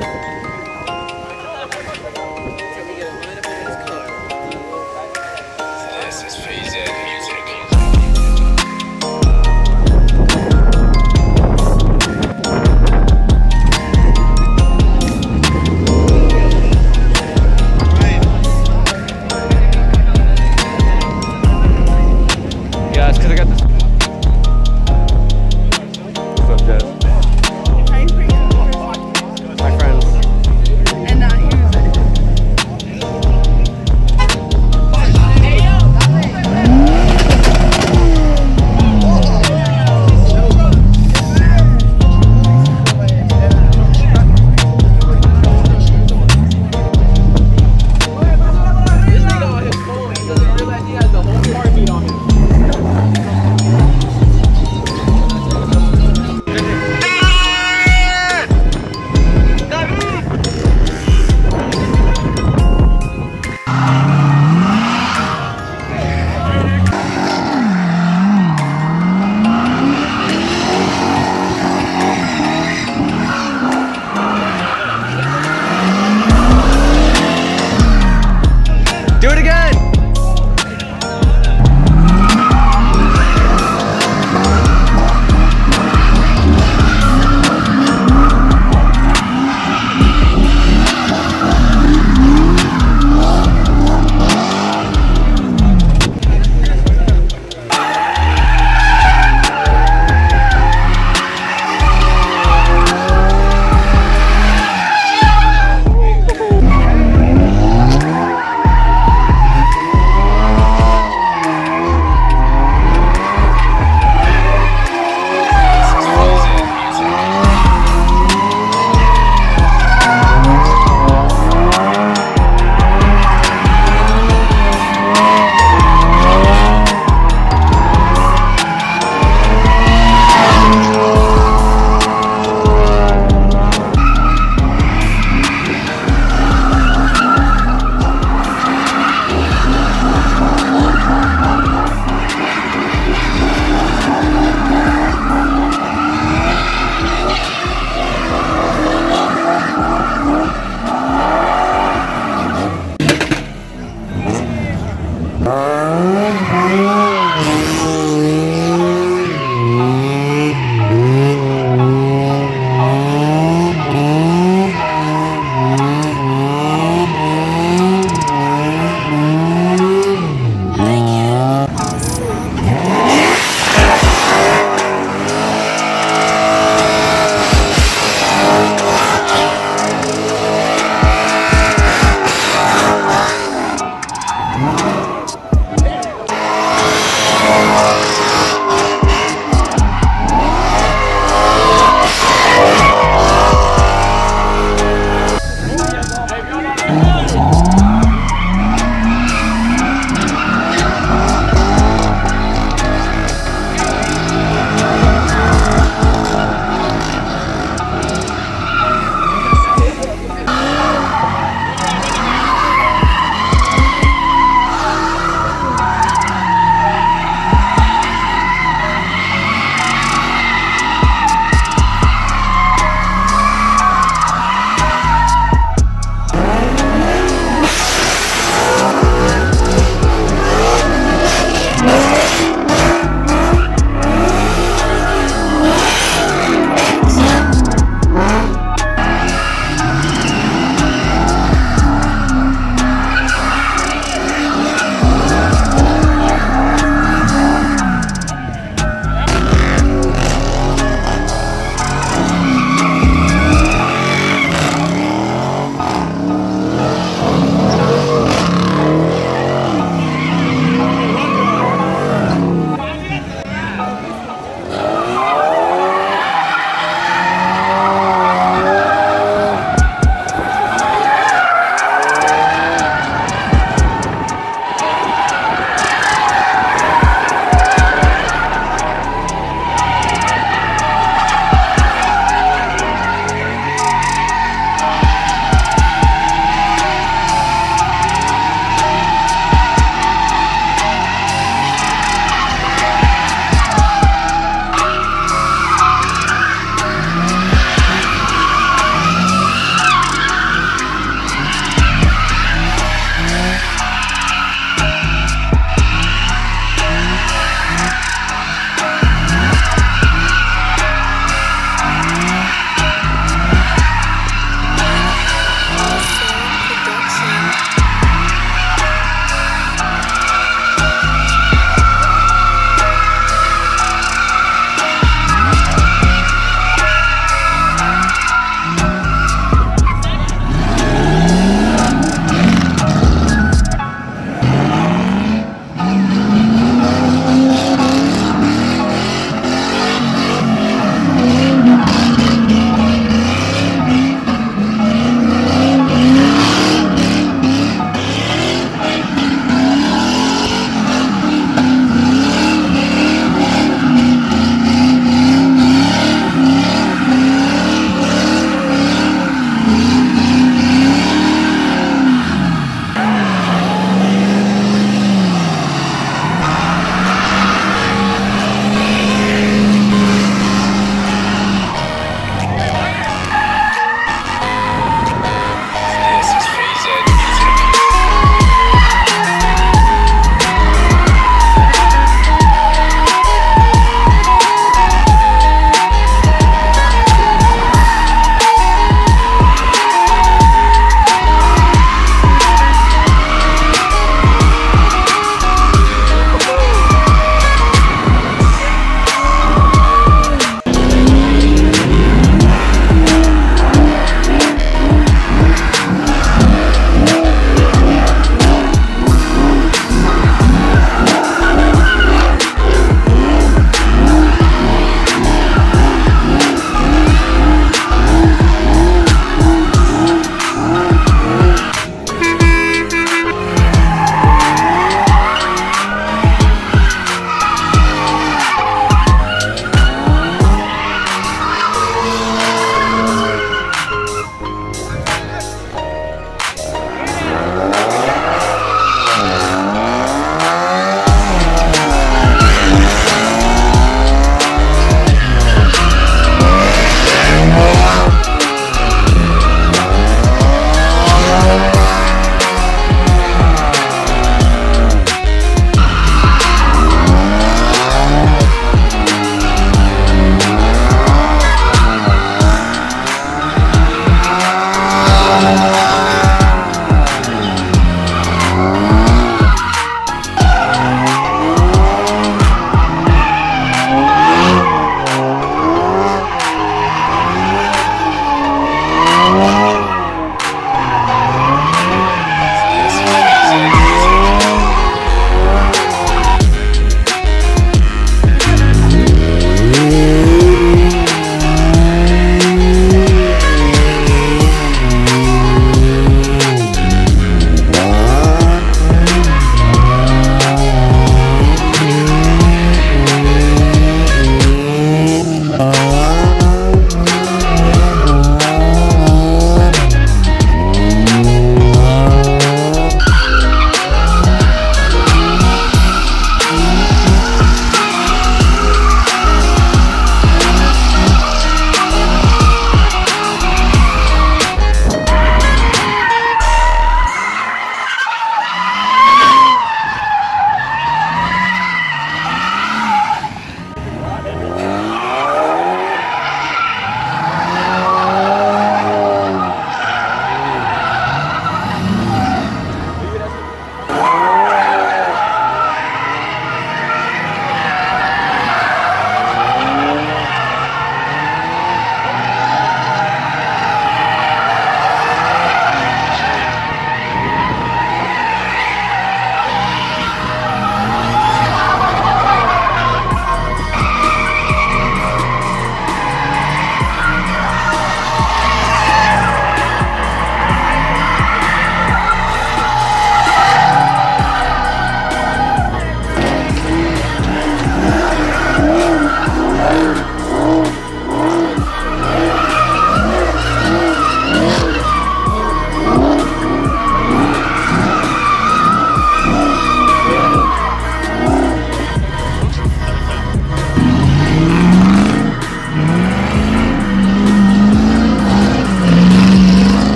This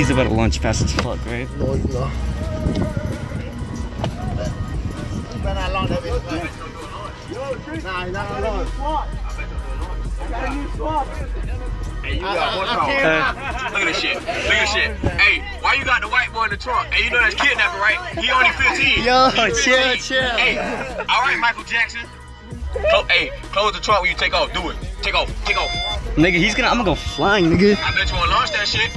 he's about to launch fast as fuck, right? No, it's not. Better not long that bitch. Nah, he's not. Hey, you got one I uh, Look at this shit. Look at this shit. Hey, why you got the white boy in the trunk? Hey, you know that's kidnapping, right? He only 15. Yo, He chill, 15. chill. Hey, all right, Michael Jackson. Clo- hey, close the trunk when you take off. Do it. Take off. Take off. Nigga, he's gonna. I'm gonna go flying, nigga. I bet you wanna launch that shit.